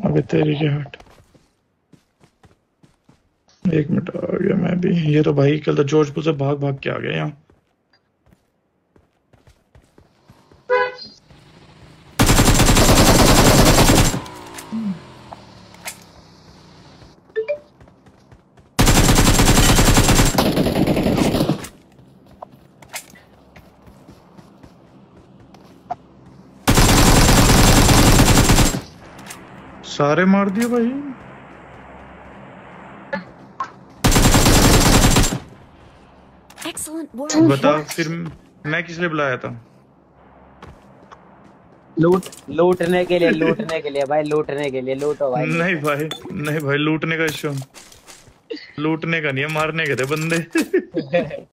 अबे तेरी के हट। एक मिनट, आ गया मैं भी। ये तो भाई कल तो जोधपुर से भाग भाग के आ गया यहाँ। सारे मार दिए भाई। Excellent work. बता फिर मैं किस लिए बुलाया था? लूट लूटने के लिए लूटने के लिए भाई लूटने के लिए लूटो भाई। नहीं भाई नहीं भाई लूटने का इशू लूटने का नहीं है मारने के थे बंदे।